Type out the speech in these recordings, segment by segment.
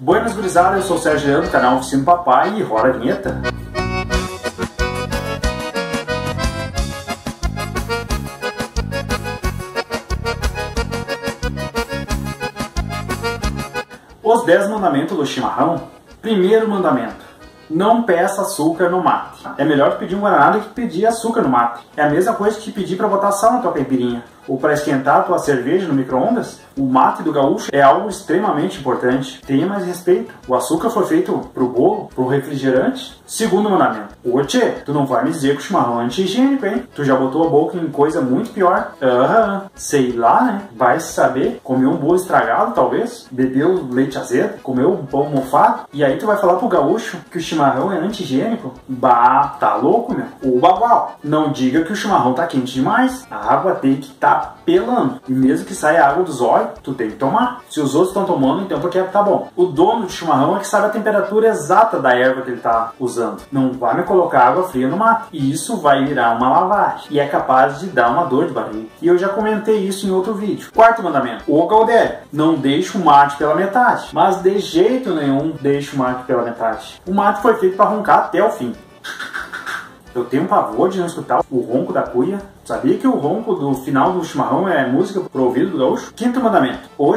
Buenas gurizada, eu sou o Sérgio Leandro, canal Oficina Papai e roda a vinheta. Os 10 mandamentos do chimarrão. Primeiro mandamento. Não peça açúcar no mate. É melhor pedir um guaraná do que pedir açúcar no mate. É a mesma coisa que pedir para botar sal na tua caipirinha ou para esquentar a tua cerveja no micro-ondas, o mate do gaúcho é algo extremamente importante. Tenha mais respeito. O açúcar foi feito pro bolo, pro refrigerante. Segundo mandamento. Ô tchê, tu não vai me dizer que o chimarrão é anti-higiênico, hein? Tu já botou a boca em coisa muito pior. Aham, sei lá, né? Vai saber. Comeu um bolo estragado, talvez. Bebeu leite azedo. Comeu um pão mofado. E aí tu vai falar pro gaúcho que o chimarrão é anti-higiênico? Bah, tá louco, meu? Ô bagual, não diga que o chimarrão tá quente demais. A água tem que estar pelando. E mesmo que saia água dos olhos, tu tem que tomar. Se os outros estão tomando, então porque tá bom. O dono do chimarrão é que sabe a temperatura exata da erva que ele tá usando. Não vai me colocar água fria no mato. E isso vai virar uma lavagem. E é capaz de dar uma dor de barriga. E eu já comentei isso em outro vídeo. Quarto mandamento. O Galdério, não deixe o mate pela metade. Mas de jeito nenhum deixe o mate pela metade. O mate foi feito para roncar até o fim. Eu tenho um pavor de não escutar o ronco da cuia. Sabia que o ronco do final do chimarrão é música pro ouvido do gaúcho? Quinto mandamento. Ô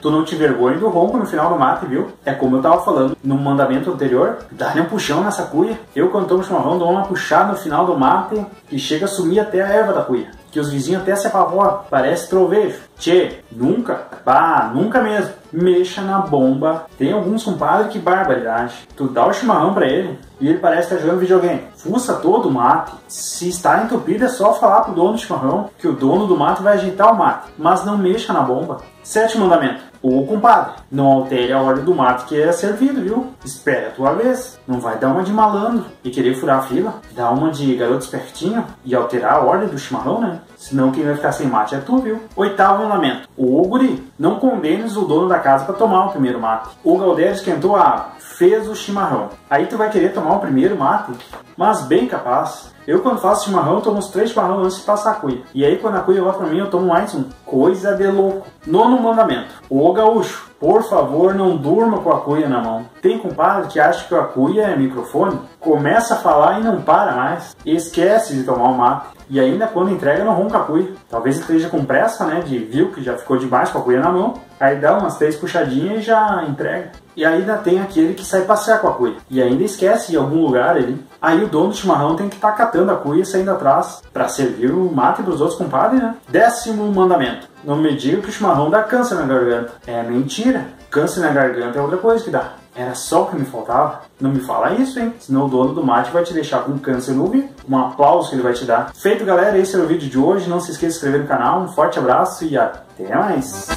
tu não te vergonha do ronco no final do mate, viu? É como eu tava falando no mandamento anterior, dá-lhe um puxão nessa cuia. Eu quando tomo chimarrão dou uma puxada no final do mate que chega a sumir até a erva da cuia. Que os vizinhos até se apavoram. Parece trovejo. Tchê, nunca, bah, nunca mesmo. Mexa na bomba. Tem alguns compadres que barbaridade. Tu dá o chimarrão pra ele e ele parece estar tá jogando videogame. Fuça todo o mate. Se está entupido é só falar pro dono do chimarrão que o dono do mate vai ajeitar o mate. Mas não mexa na bomba. Sétimo mandamento. Ô compadre, não altere a ordem do mate que é servido, viu? Espere a tua vez. Não vai dar uma de malandro e querer furar a fila. Dá uma de garoto espertinho e alterar a ordem do chimarrão, né? Senão quem vai ficar sem mate é tu, viu? Oitavo mandamento. Ô guri, não condenes o dono da casa para tomar o primeiro mate. O Galdério esquentou a fez o chimarrão. Aí tu vai querer tomar o primeiro mate? Mas bem capaz. Eu, quando faço chimarrão, tomo uns três chimarrão antes de passar a cuia. E aí, quando a cuia volta pra mim, eu tomo mais um. Coisa de louco. Nono mandamento. Ô gaúcho, por favor, não durma com a cuia na mão. Tem compadre que acha que a cuia é microfone, começa a falar e não para mais. Esquece de tomar o mate. E ainda quando entrega não ronca a cuia. Talvez esteja com pressa, né? De viu que já ficou demais com a cuia na mão. Aí dá umas três puxadinhas e já entrega. E ainda tem aquele que sai passear com a cuia. E ainda esquece em algum lugar ali. Aí o dono do chimarrão tem que estar tá catando a cuia e saindo atrás para servir o mate para os outros compadres, né? Décimo mandamento. Não me diga que o chimarrão dá câncer na garganta. É mentira. Câncer na garganta é outra coisa que dá. Era só o que me faltava? Não me fala isso, hein? Senão o dono do mate vai te deixar com câncer no. Um aplauso que ele vai te dar. Feito, galera, esse era o vídeo de hoje. Não se esqueça de se inscrever no canal. Um forte abraço e até mais.